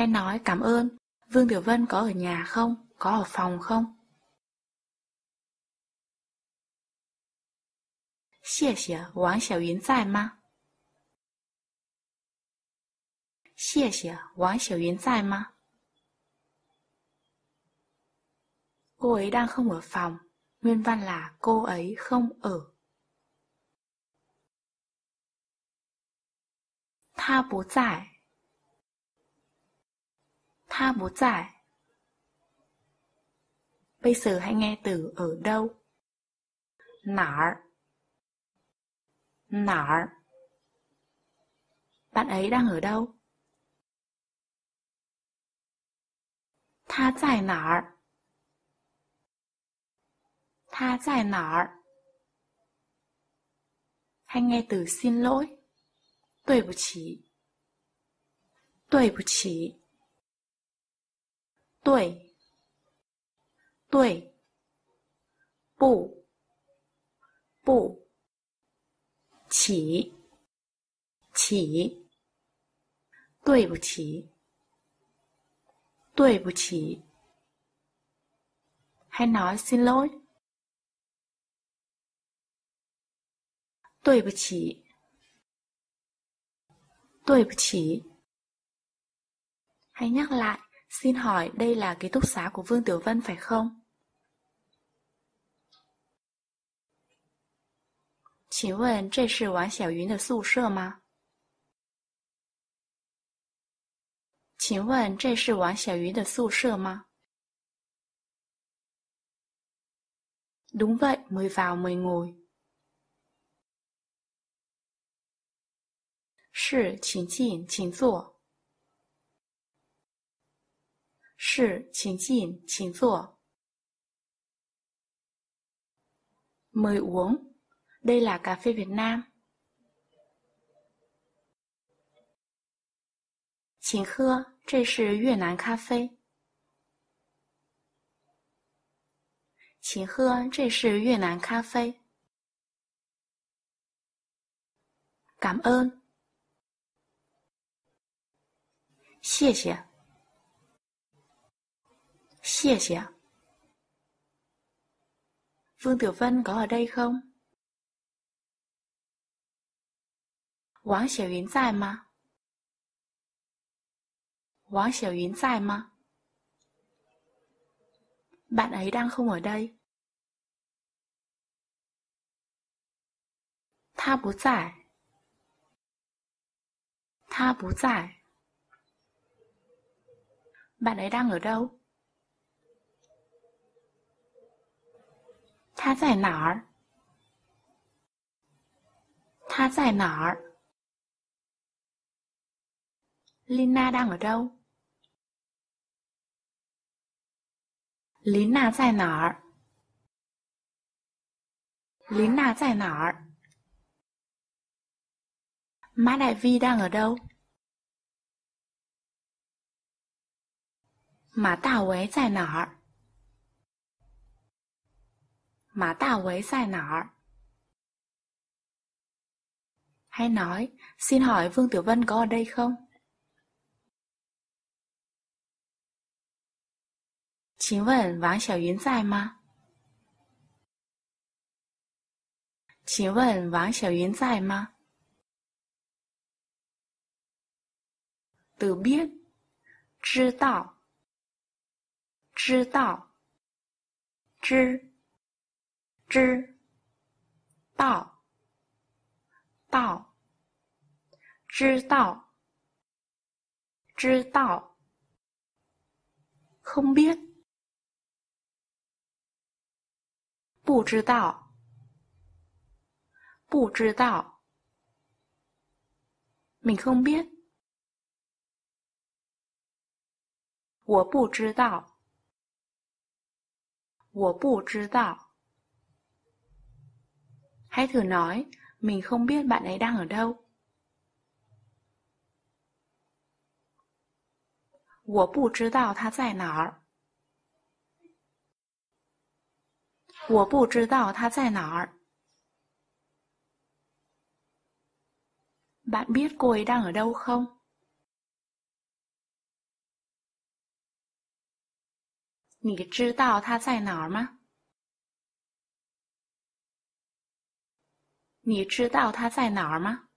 hay nói cảm ơn, Vương Tiểu Vân có ở nhà không, có ở phòng không? Xie xie, Wang Xiao Yến tại ma? Xie xie, Wang Xiao Yến tại ma? Cô ấy đang không ở phòng, nguyên văn là cô ấy không ở. Tha bố giải 他不在。Bây giờ hãy nghe từ ở đâu. Nở. Nở. Bạn ấy đang ở đâu? 他在哪儿？他在哪儿？Hay nghe từ xin lỗi. 对不起。对不起。 tuổi. Tuổi. Bù. Bù. Chỉ. Chỉ. Tuổi bù chỉ. Tuổi bù chỉ. Hay nói xin lỗi. Tuổi bù chỉ. Tuổi bù chỉ. Hãy nhắc lại. xin hỏi đây là ký túc xá của Vương Tiểu Vân phải không? 请问这是王小云的宿舍吗？请问这是王小鱼的宿舍吗？Đúng vậy, mời vào mời ngồi. 是，请进，请坐。 是，请进，请坐。Mời uống. Đây là cà phê Việt Nam. 请喝，这是越南咖啡。请喝，这是越南咖啡。感恩，谢谢， Xìa xìa Vương Tiểu Vân có ở đây không? Quán xỉa yến dài mà. Quán xỉa yến dài mà. Bạn ấy đang không ở đây. Tha bú giải. Tha bú giải. Bạn ấy đang ở đâu? 他在哪儿？他在哪儿？Lina đang ở đâu? Lina Na tại nào? Lý tại nào? Mã Đại Vi đang ở đâu? Mã Tào Quế tại nào? Mã Đào Quế tại nào? Hay nói, xin hỏi Vương Tiểu Vân có ở đây không? 请问王小云在吗？请问王小云在吗？Từ biết, 知道，知道，知， 知道，道，知道，知道，空边，不知道，不知道，没空边，我不知道，我不知道。Hãy thử nói, mình không biết bạn ấy đang ở đâu. 我不知道他在哪儿。我不知道他在哪儿。Bạn biết cô ấy đang ở đâu không? 你知道它在哪儿吗？ 你知道他在哪儿吗？